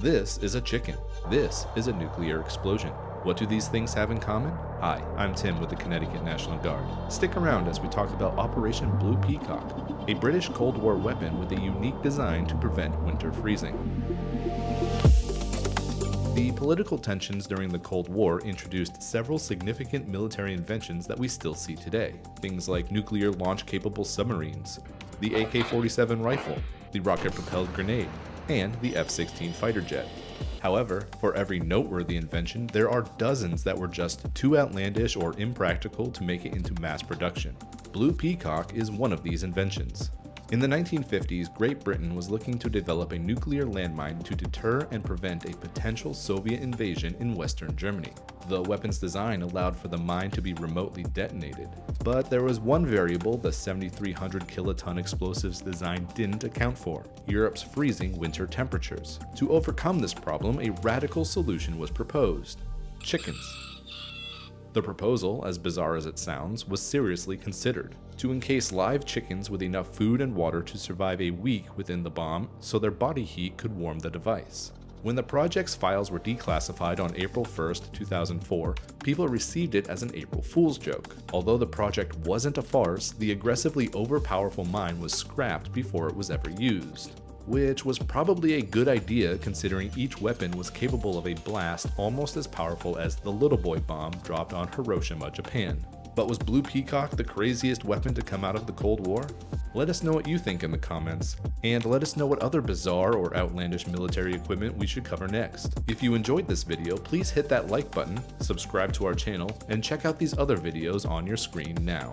This is a chicken. This is a nuclear explosion. What do these things have in common? Hi, I'm Tim with the Connecticut National Guard. Stick around as we talk about Operation Blue Peacock, a British Cold War weapon with a unique design to prevent winter freezing. The political tensions during the Cold War introduced several significant military inventions that we still see today. Things like nuclear launch capable submarines, the AK 47 rifle, the rocket propelled grenade, and the F 16 fighter jet. However, for every noteworthy invention, there are dozens that were just too outlandish or impractical to make it into mass production. Blue Peacock is one of these inventions. In the 1950s, Great Britain was looking to develop a nuclear landmine to deter and prevent a potential Soviet invasion in Western Germany. The weapon's design allowed for the mine to be remotely detonated. But there was one variable the 7300 kiloton explosives design didn't account for Europe's freezing winter temperatures. To overcome this problem, a radical solution was proposed chickens. The proposal, as bizarre as it sounds, was seriously considered to encase live chickens with enough food and water to survive a week within the bomb so their body heat could warm the device. When the project's files were declassified on April 1, 2004, people received it as an April Fool's joke. Although the project wasn't a farce, the aggressively overpowerful mine was scrapped before it was ever used which was probably a good idea considering each weapon was capable of a blast almost as powerful as the Little Boy bomb dropped on Hiroshima, Japan. But was Blue Peacock the craziest weapon to come out of the Cold War? Let us know what you think in the comments, and let us know what other bizarre or outlandish military equipment we should cover next. If you enjoyed this video, please hit that like button, subscribe to our channel, and check out these other videos on your screen now.